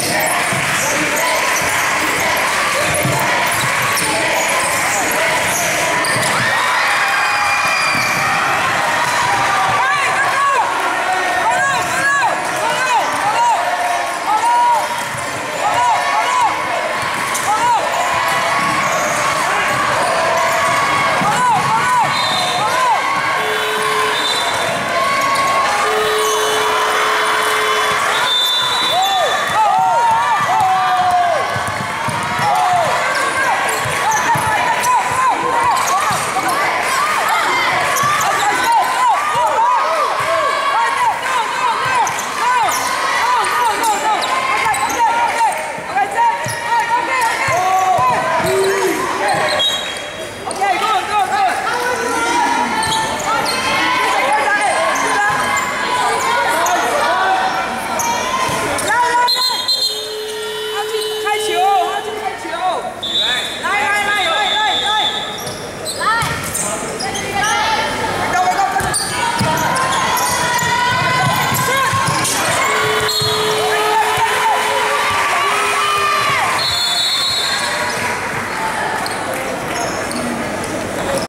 Yeah. 球，罚进球，起来。